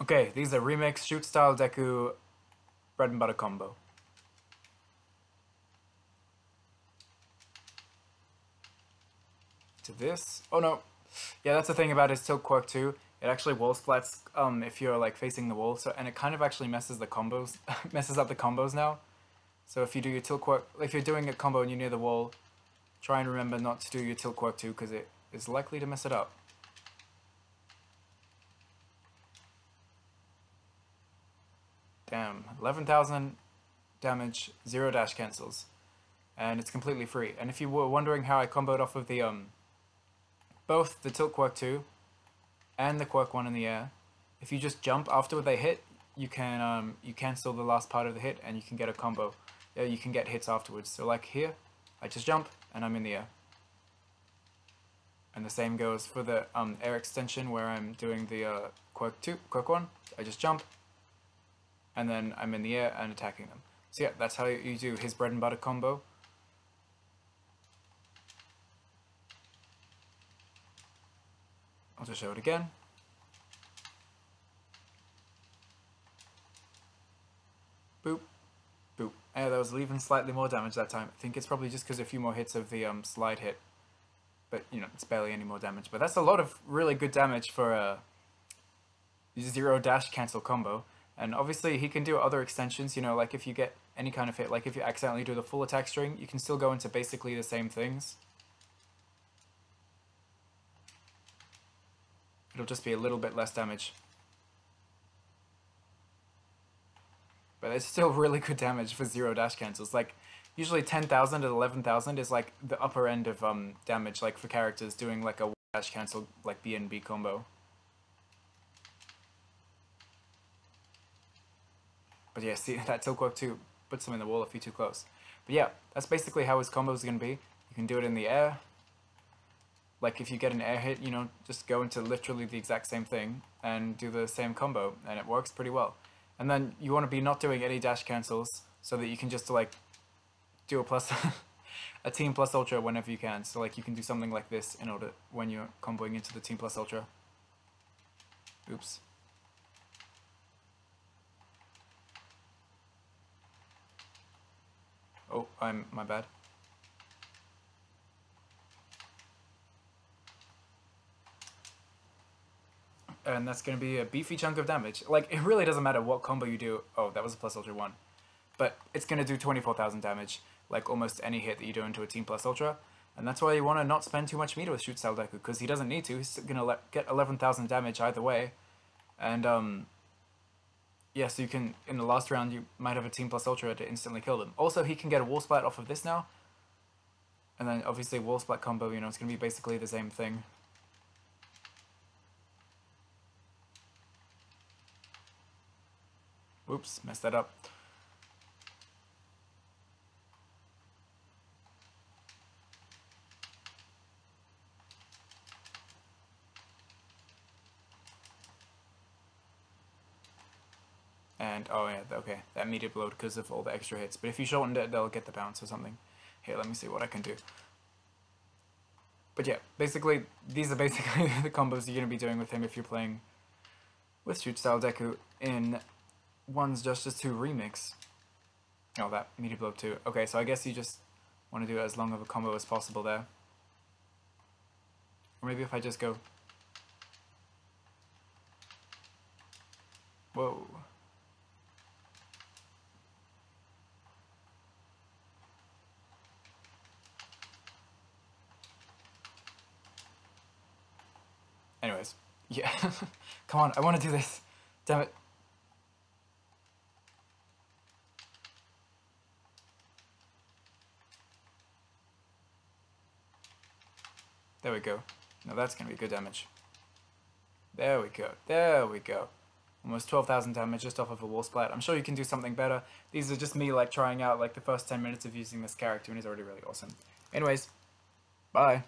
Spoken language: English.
Okay, these are remix shoot style Deku bread and butter combo. To this. Oh no. Yeah, that's the thing about his tilt quirk too. It actually wall splats um, if you're like facing the wall, so and it kind of actually messes the combos, messes up the combos now. So if you do your tilt quirk, if you're doing a combo and you're near the wall, try and remember not to do your tilt quirk too, because it is likely to mess it up. Damn, 11,000 damage, zero dash cancels, and it's completely free. And if you were wondering how I comboed off of the um, both the tilt quirk two and the quirk one in the air, if you just jump after they hit, you can um, you cancel the last part of the hit and you can get a combo. Yeah, you can get hits afterwards. So like here, I just jump and I'm in the air. And the same goes for the um, air extension where I'm doing the uh, quirk two, quirk one. I just jump and then I'm in the air and attacking them. So yeah, that's how you do his bread and butter combo. I'll just show it again. Boop, boop. Yeah, that was leaving slightly more damage that time. I think it's probably just because a few more hits of the um, slide hit. But, you know, it's barely any more damage. But that's a lot of really good damage for a zero dash cancel combo. And obviously he can do other extensions, you know, like if you get any kind of hit, like if you accidentally do the full attack string, you can still go into basically the same things. It'll just be a little bit less damage. But it's still really good damage for zero dash cancels. Like, usually 10,000 and 11,000 is like the upper end of um, damage, like for characters doing like a dash cancel, like BNB combo. But yeah, see, that tilt quirk two puts him in the wall if you're too close. But yeah, that's basically how his combos are going to be. You can do it in the air. Like if you get an air hit, you know, just go into literally the exact same thing and do the same combo, and it works pretty well. And then you want to be not doing any dash cancels so that you can just like do a plus a team plus ultra whenever you can. So like you can do something like this in order when you're comboing into the team plus ultra. Oops. Oh, I'm my bad. And that's going to be a beefy chunk of damage. Like, it really doesn't matter what combo you do. Oh, that was a plus ultra 1. But it's going to do 24,000 damage, like almost any hit that you do into a team plus ultra. And that's why you want to not spend too much meter with Shoot Deku, because he doesn't need to. He's going to get 11,000 damage either way. And, um, yeah, so you can, in the last round, you might have a Team Plus Ultra to instantly kill them. Also, he can get a Wall Splat off of this now. And then, obviously, Wall Splat combo, you know, it's going to be basically the same thing. Whoops, messed that up. And, oh yeah, okay, that meter blow because of all the extra hits. But if you shortened it, they'll get the bounce or something. Here, let me see what I can do. But yeah, basically, these are basically the combos you're going to be doing with him if you're playing with Shoot Style Deku in One's Justice 2 Remix. Oh, that meter blow too. Okay, so I guess you just want to do as long of a combo as possible there. Or maybe if I just go... Whoa. Anyways, yeah. Come on, I want to do this. Damn it. There we go. Now that's going to be good damage. There we go. There we go. Almost 12,000 damage just off of a wall splat. I'm sure you can do something better. These are just me like trying out like the first 10 minutes of using this character and he's already really awesome. Anyways, bye.